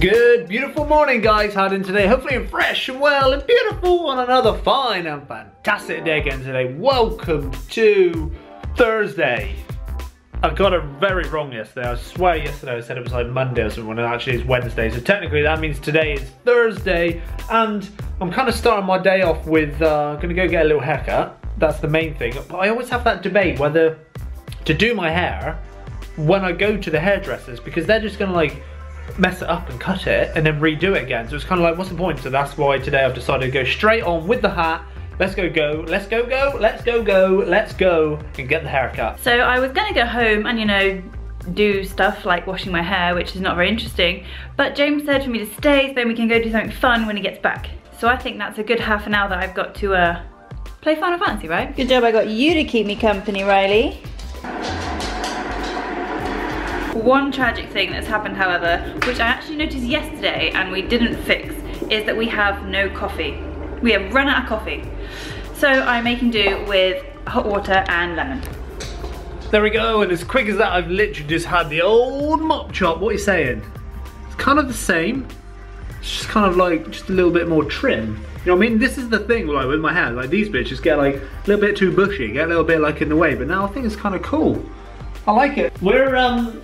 Good, beautiful morning, guys. How in today? Hopefully, you're fresh and well and beautiful on another fine and fantastic day again today. Welcome to Thursday. I got it very wrong yesterday. I swear yesterday I said it was like Monday or something it actually is Wednesday. So technically that means today is Thursday and I'm kind of starting my day off with, uh, gonna go get a little haircut. That's the main thing. But I always have that debate whether to do my hair when I go to the hairdressers because they're just gonna like mess it up and cut it and then redo it again. So it's kind of like, what's the point? So that's why today I've decided to go straight on with the hat. Let's go go, let's go go, let's go go, let's go and get the haircut. So I was gonna go home and you know, do stuff like washing my hair, which is not very interesting. But James said for me to stay so then we can go do something fun when he gets back. So I think that's a good half an hour that I've got to uh, play Final Fantasy, right? Good job I got you to keep me company, Riley. One tragic thing that's happened, however, which I actually noticed yesterday and we didn't fix, is that we have no coffee. We have run out of coffee. So I'm making do with hot water and lemon. There we go, and as quick as that, I've literally just had the old mop chop. What are you saying? It's kind of the same. It's just kind of like, just a little bit more trim. You know what I mean? This is the thing like with my hair, like these bitches get like a little bit too bushy, get a little bit like in the way, but now I think it's kind of cool. I like it. We're um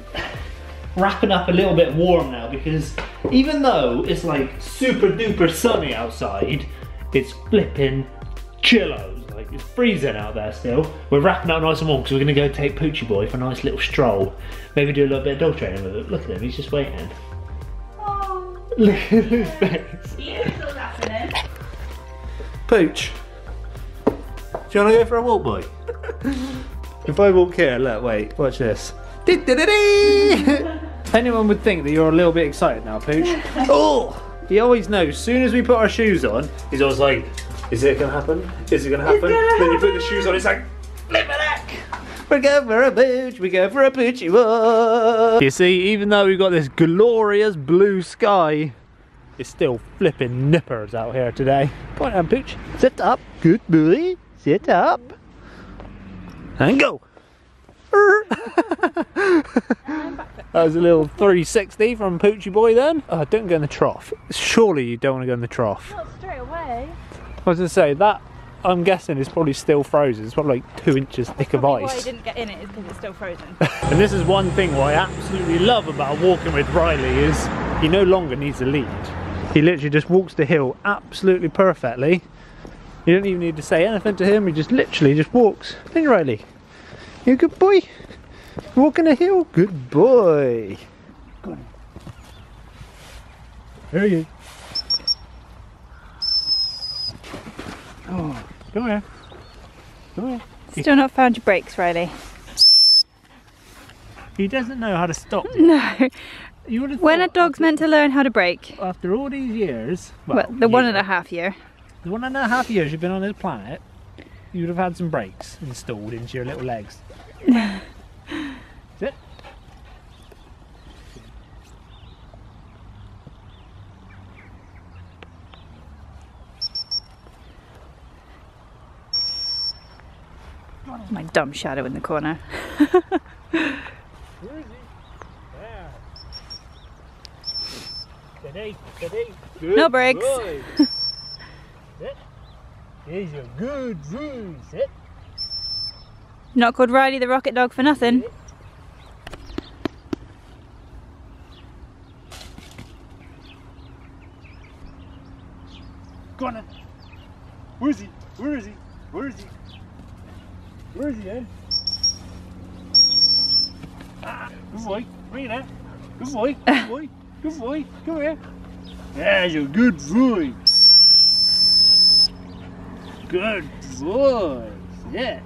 wrapping up a little bit warm now because even though it's like super duper sunny outside, it's flipping chillos. Like it's freezing out there still. We're wrapping up nice and warm because we're gonna go take Poochie Boy for a nice little stroll. Maybe do a little bit of dog training with him. Look at him, he's just waiting. Oh, Look at his face. you're still laughing in. Pooch, do you wanna go for a walk, boy? if I walk here, look, wait, watch this. Anyone would think that you're a little bit excited now, Pooch. oh! He always knows, as soon as we put our shoes on, he's always like, is it gonna happen? Is it gonna happen? gonna then you put the shoes on, it's like, back! We go for a pooch, we go for a poochy walk. You see, even though we've got this glorious blue sky, it's still flipping nippers out here today. Come on, Pooch. Sit up. Good boy. Sit up. And go. that was a little 360 from Poochie Boy then. Oh, don't go in the trough. Surely you don't want to go in the trough. Not straight away. I was going to say, that I'm guessing is probably still frozen. It's probably like two inches thick of ice. Why I didn't get in it is because it's still frozen. And this is one thing what I absolutely love about walking with Riley is he no longer needs a lead. He literally just walks the hill absolutely perfectly. You don't even need to say anything to him, he just literally just walks. Hey Riley, you a good boy? Walking a hill? Good boy. On. There you Oh, come here. Come here. Still not found your brakes, Riley. He doesn't know how to stop. No. You would When a dog's meant to learn how to brake? after all these years, Well, well, the one and year- a half year. The one and a half years you've been on this planet, you would have had some brakes installed into your little legs. Sit. My dumb shadow in the corner. Where is he? There. Steady, steady. Good No brakes. Here's your good boy. Sit. Eh? Not called Riley the Rocket Dog for nothing. Go on then. Where is he? Where is he? Where is he? Where is he then? Ah, good boy. Bring it out. Good boy. Good boy. Good boy. Come here. There's a good boy. Good boy. Yeah.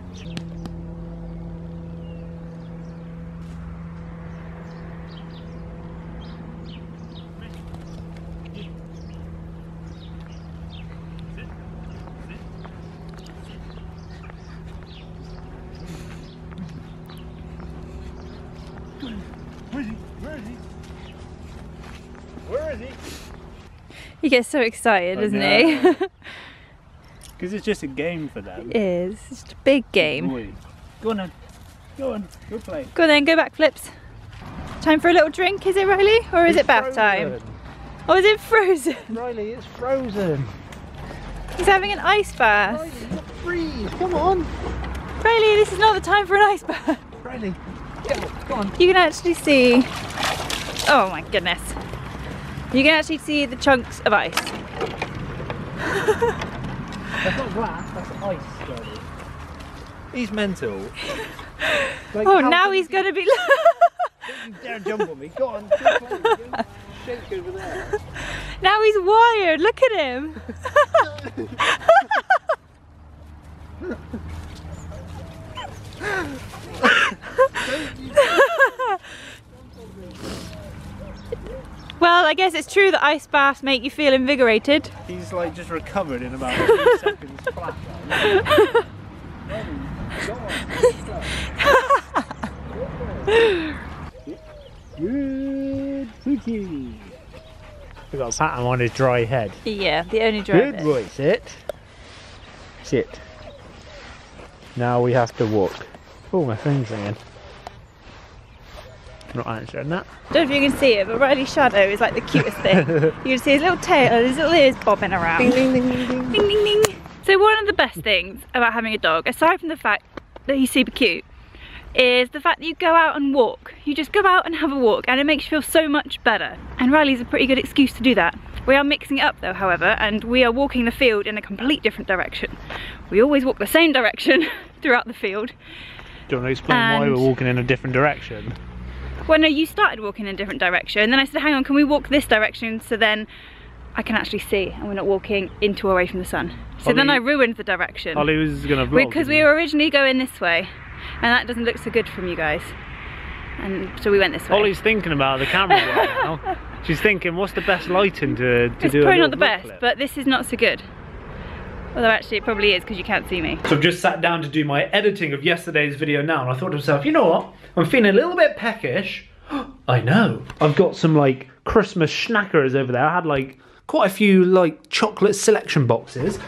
Where is he? Where is he? Where is he? He gets so excited, doesn't he? Because it's just a game for them. it is. It's just a big game. Boy. Go on then. Go on. Go play. Go on then, go back flips. Time for a little drink, is it Riley? Or is it bath time? Or is it frozen? Riley, it's frozen. He's having an ice bath. Riley, freeze. Come on. Riley, this is not the time for an ice bath. Riley, up. Come on. You can actually see. Oh my goodness. You can actually see the chunks of ice. That's not glass, that's ice, Riley. He's mental. Like, Oh, now he's going to be. Don't you dare jump on me. Go on. Go Shake over there. now he's wired. Look at him. well, I guess it's true that ice baths make you feel invigorated. He's like just recovered in about three seconds flat. Riley. Good cookie. We got a pat him on his dry head. Yeah, the only dry Good bit. boy, sit. Sit. Now we have to walk. Oh, my phone's ringing. Not answering that. Don't know if you can see it, but Riley's shadow is like the cutest thing. you can see his little tail and his little ears bobbing around. Ding, ding, ding, ding, ding. Ding ding ding. So one of the best things about having a dog, aside from the fact that he's super cute, is the fact that you go out and walk. You just go out and have a walk and it makes you feel so much better. And Riley's a pretty good excuse to do that. We are mixing it up though, however, and we are walking the field in a complete different direction. We always walk the same direction throughout the field. Do you want to explain why we're walking in a different direction? Well, no, you started walking in a different direction, and then I said, hang on, can we walk this direction so then I can actually see and we're not walking into or away from the sun. So then I ruined the direction. Ollie was going to vlog. because we were originally going this way and that doesn't look so good from you guys and so we went this way Ollie's thinking about the camera right now. She's thinking, what's the best lighting to, to it's do a probably not the best clip? but this is not so good although actually it probably is because you can't see me So I've just sat down to do my editing of yesterday's video now, and I thought to myself, you know what? I'm feeling a little bit peckish. I know. I've got some like Christmas schnackers over there. I had like quite a few like chocolate selection boxes.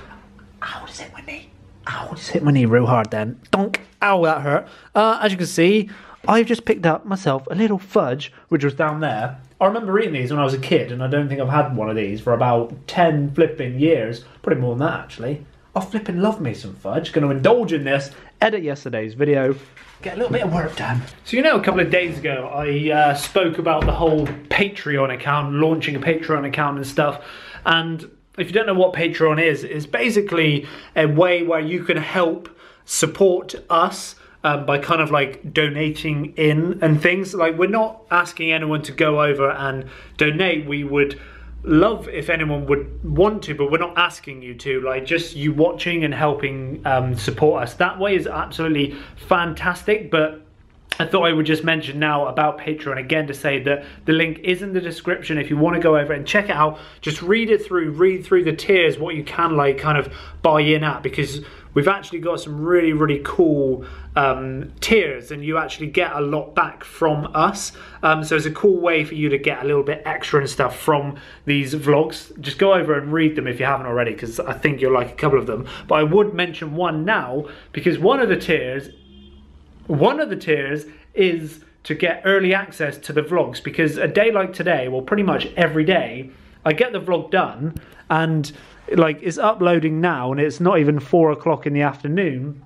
Ow, just hit my knee. Ow, just hit my knee real hard then. Donk. Ow, that hurt. Uh, as you can see, I've just picked up myself a little fudge, which was down there. I remember eating these when I was a kid, and I don't think I've had one of these for about 10 flipping years. Probably more than that, actually. I flipping love me some fudge. Going to indulge in this, edit yesterday's video, get a little bit of work done. So you know, a couple of days ago, I uh, spoke about the whole Patreon account, launching a Patreon account and stuff. And if you don't know what Patreon is, it's basically a way where you can help support us um, by kind of like donating in and things. Like we're not asking anyone to go over and donate. We would love if anyone would want to, but we're not asking you to. Like just you watching and helping um, support us that way is absolutely fantastic. But I thought I would just mention now about Patreon again to say that the link is in the description if you want to go over and check it out. Just read it through, read through the tiers, what you can like kind of buy in at because we've actually got some really, really cool um, tiers and you actually get a lot back from us. Um, so it's a cool way for you to get a little bit extra and stuff from these vlogs. Just go over and read them if you haven't already because I think you'll like a couple of them. But I would mention one now because one of the tiers one of the tiers is to get early access to the vlogs because a day like today, well, pretty much every day, I get the vlog done and like it's uploading now and it's not even four o'clock in the afternoon.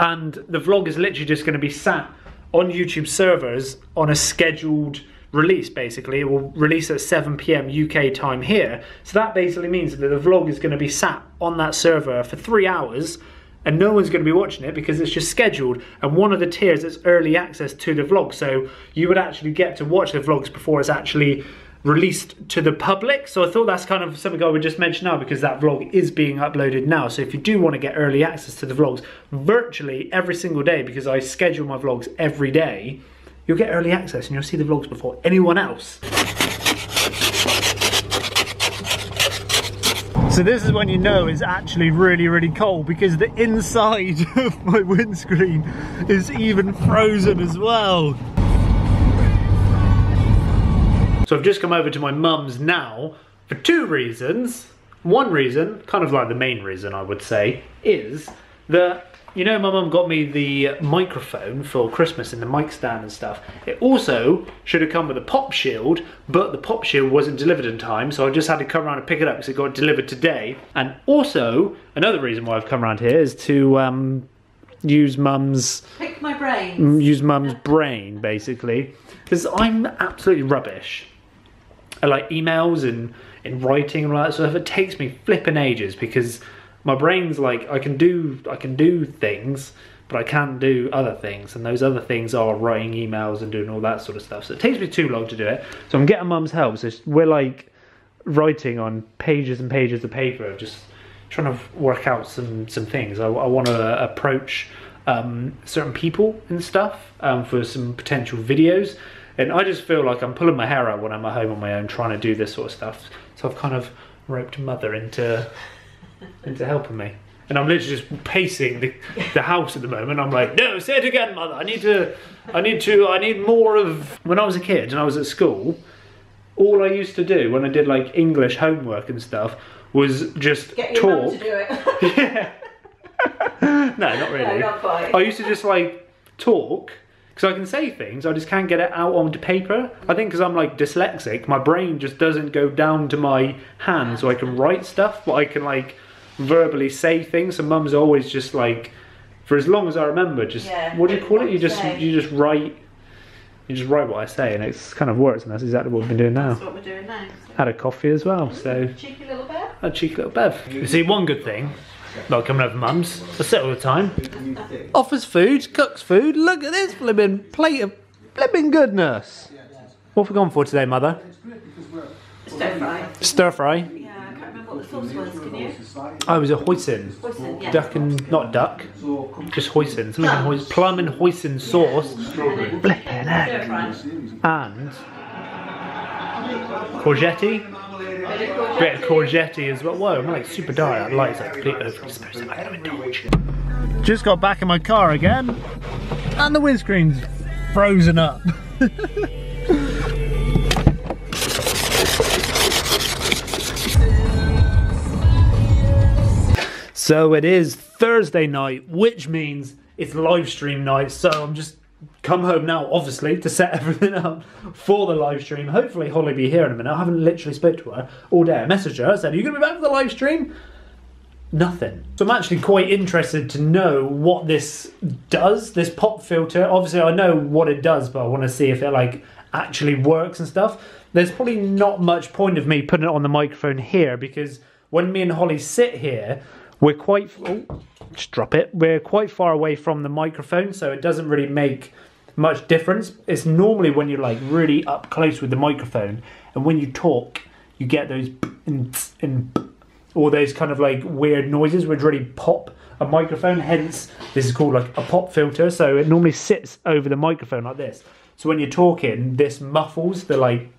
And the vlog is literally just going to be sat on YouTube servers on a scheduled release basically. It will release at 7 pm UK time here. So that basically means that the vlog is going to be sat on that server for three hours and no one's going to be watching it because it's just scheduled. And one of the tiers is early access to the vlog, so you would actually get to watch the vlogs before it's actually released to the public. So I thought that's kind of something I would just mention now because that vlog is being uploaded now. So if you do want to get early access to the vlogs virtually every single day because I schedule my vlogs every day, you'll get early access and you'll see the vlogs before anyone else. So this is when you know it's actually really, really cold because the inside of my windscreen is even frozen as well. So I've just come over to my mum's now for two reasons. One reason, kind of like the main reason I would say, is that you know, my mum got me the microphone for Christmas and the mic stand and stuff. It also should have come with a pop shield, but the pop shield wasn't delivered in time, so I just had to come around and pick it up because it got delivered today. And also, another reason why I've come around here is to um, use mum's Pick my brains. use mum's brain basically because I'm absolutely rubbish. I like emails and in writing and all that stuff. It takes me flipping ages because my brain's like I can do I can do things, but I can't do other things, and those other things are writing emails and doing all that sort of stuff. So it takes me too long to do it. So I'm getting mum's help. So we're like writing on pages and pages of paper, just trying to work out some some things. I, I want to approach um, certain people and stuff um, for some potential videos. And I just feel like I'm pulling my hair out when I'm at home on my own trying to do this sort of stuff. So I've kind of roped mother into into helping me. And I'm literally just pacing the, the house at the moment. I'm like, no, say it again, mother. I need to, I need to, I need more of. When I was a kid and I was at school, all I used to do when I did like English homework and stuff was just Get talk. to do it. yeah. no, not really. No, not. I used to just like talk because I can say things. I just can't get it out onto paper. I think because I'm like dyslexic, my brain just doesn't go down to my hand, so I can write stuff, but I can like verbally say things. So mum's always just like, for as long as I remember, just Yeah, what do you call it? You just say. you just write. You just write what I say, and it's kind of works, and that's exactly what we've been doing now. That's what we're doing now. Had a coffee as well, so Cheeky little bear. a cheeky little bev. You see, one good thing about coming over mum's, I sit all the time. Offers food, cooks food. Look at this flipping plate of flipping goodness. What have we gone for today, mother? Stir fry. Stir fry. Yeah, I can't remember what the sauce was, can you? Oh, I was a hoisin. Hoisin, yeah. Duck and, not duck, just hoisin. Something in hoisin. Plum and hoisin sauce. Flipping heck. Stir fry. And courgette. Bit of courgette as well. Whoa, I'm like super diet. Light's like completely gonna indulge. Just got back in my car again, and the windscreen's frozen up. So it is Thursday night, which means it's live stream night. So I'm just come home now, obviously, to set everything up for the live stream. Hopefully, Hollie be here in a minute. I haven't literally spoke to her all day. I messaged her. I said, "Are you going to be back for the live stream?" Nothing. So I'm actually quite interested to know what this does. This pop filter. Obviously, I know what it does, but I want to see if it like actually works and stuff. There's probably not much point of me putting it on the microphone here because when me and Hollie sit here, we're quite. Oh, just drop it. We're quite far away from the microphone, so it doesn't really make much difference. It's normally when you're like really up close with the microphone, and when you talk, you get those and and all those kind of like weird noises which really pop a microphone. Hence, this is called like a pop filter. So it normally sits over the microphone like this. So when you're talking, this muffles the like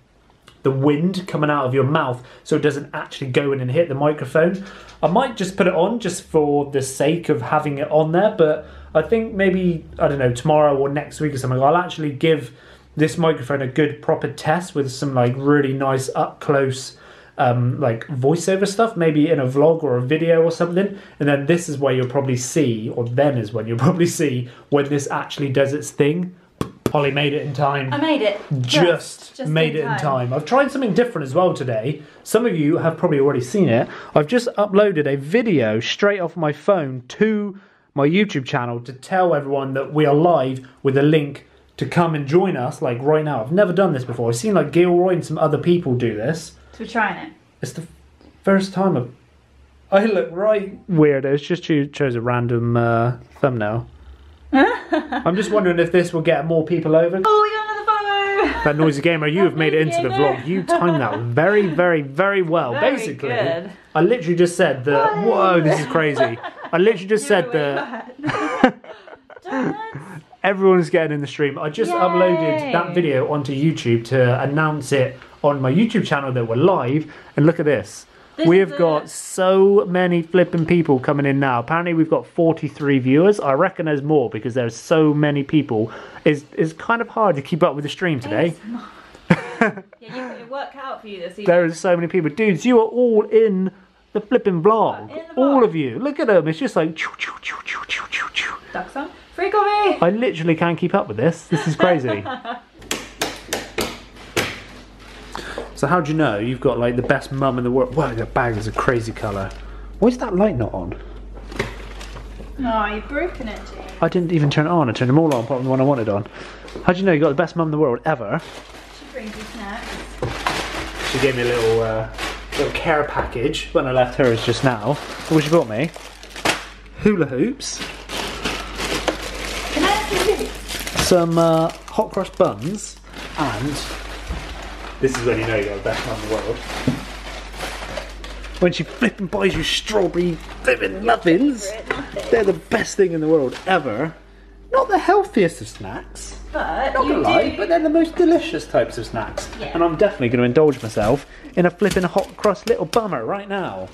the wind coming out of your mouth so it doesn't actually go in and hit the microphone. I might just put it on just for the sake of having it on there, but I think maybe, I don't know, tomorrow or next week or something, I'll actually give this microphone a good proper test with some like really nice up close um, like voiceover stuff, maybe in a vlog or a video or something. And then this is where you'll probably see, or then is when you'll probably see when this actually does its thing. Hollie made it in time I made it. just, just made in it in time. I've tried something different as well today. Some of you have probably already seen it. I've just uploaded a video straight off my phone to my YouTube channel to tell everyone that we are live with a link to come and join us like right now. I've never done this before. I've seen like Gilroy and some other people do this. So we're trying it. It's the first time I've I look right weird. It's just you chose a random uh, thumbnail. I'm just wondering if this will get more people over. Oh, we got another follow! That noisy gamer, you have made it into the vlog. You timed that very, very, very well. Very Basically, good. I literally just said that. Whoa, this is crazy. I literally just said that everyone's getting in the stream. I just uploaded that video onto YouTube to announce it on my YouTube channel that we're live. And look at this. This we have got so many flipping people coming in now. Apparently, we've got 43 viewers. I reckon there's more because there's so many people. It's, it's kind of hard to keep up with the stream today. yeah, you, it worked out for you this evening. There is so many people. Dudes, you are all in the flipping vlog. The All of you. Look at them. It's just like choo, choo, choo, choo, choo, choo, choo. Duck song. Free coffee! I literally can't keep up with this. This is crazy. so how do you know you've got like the best mum in the world? Wow, that bag is a crazy colour. Why is that light not on? No, you've broken it. I didn't even turn it on. I turned them all on, apart from the one I wanted on. How do you know you got the best mum in the world ever? She brings you snacks. She gave me a little uh, little care package when I left hers just now. What she brought me? Hula hoops, Can I have some some uh, hot cross buns, and this is when you know you got the best mum in the world. When she flipping buys you strawberry flipping muffins, they're the best thing in the world ever. Not the healthiest of snacks. But Not you gonna lie, do. but they're the most delicious types of snacks. Yeah. And I'm definitely going to indulge myself in a flipping hot cross little bummer right now.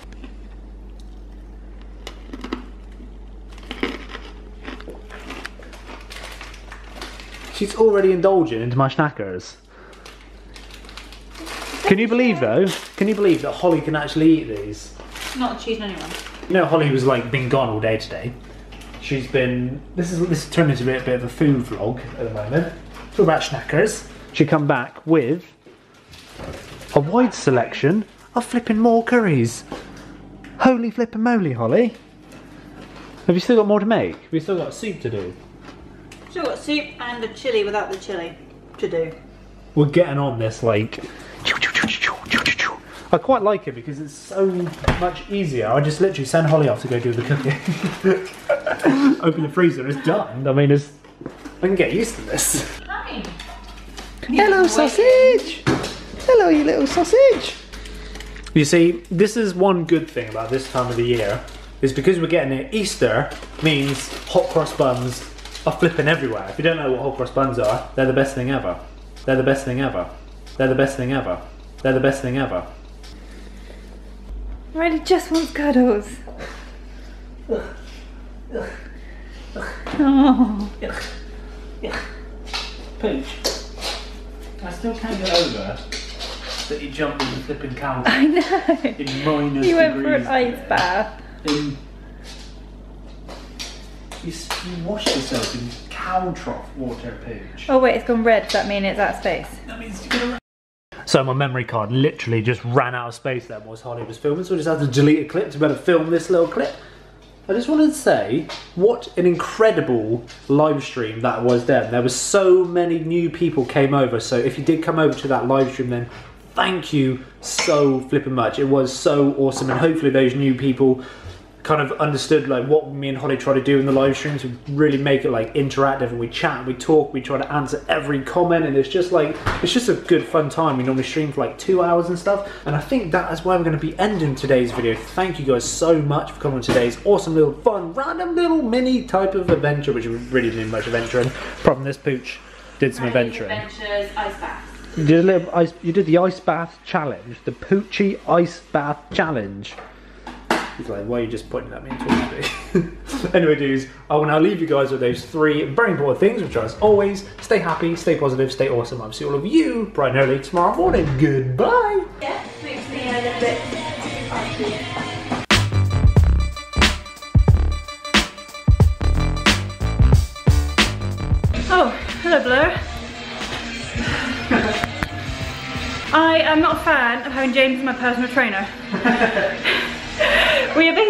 She's already indulging into my snackers. Can you believe though? Can you believe that Hollie can actually eat these? Not cheating anyone. You know, Hollie was like been gone all day today. She's been. This is this has turned into a bit, bit of a food vlog at the moment. Talk about snackers. She come back with a wide selection of flipping more curries. Holy flipping moly, Hollie! Have you still got more to make? Have you still got soup to do? So got soup and a chili without the chili to do. We're getting on this like. I quite like it because it's so much easier. I just literally send Hollie off to go do the cooking. Open the freezer, it's done. I mean, it's. I can get used to this. Hi. Hello, sausage! Hello, you little sausage! You see, this is one good thing about this time of the year, is because we're getting it, Easter means hot cross buns are flipping everywhere. If you don't know what hot cross buns are, they're the best thing ever. They're the best thing ever. They're the best thing ever. They're the best thing ever. Riley just wants cuddles. Oh. Pooch, I still can't get over that you jumped in the flipping cow I know. in minus You went for degrees. an ice bath. in you, s- you wash yourself in cow trough water, Pooch. Oh wait, it's gone red. Does that mean it's out of space? That means you're gonna. So my memory card literally just ran out of space then whilst Hollie was filming, so I just had to delete a clip to better film this little clip. I just wanted to say what an incredible live stream that was then. There was so many new people came over, so if you did come over to that live stream then thank you so flipping much. It was so awesome and hopefully those new people kind of understood like what me and Hollie try to do in the live streams. We really make it like interactive and we chat we talk. We try to answer every comment and it's just like it's just a good fun time. We normally stream for like two hours and stuff. And I think that is why we're going to be ending today's video. Thank you guys so much for coming to today's awesome little fun random little mini type of adventure which we really didn't do much adventuring. From this pooch did some adventuring. Adventures, ice bath. you did a little ice you did the ice bath challenge the poochie ice bath challenge He's like, why are you just pointing at me and talking to me? anyway, dudes, I will now leave you guys with those three very important things, which are as always, stay happy, stay positive, stay awesome. I'll see all of you bright and early tomorrow morning. Goodbye. Yeah, makes me a little bit. Oh, hello, Blur. I am not a fan of having James as my personal trainer. we are basically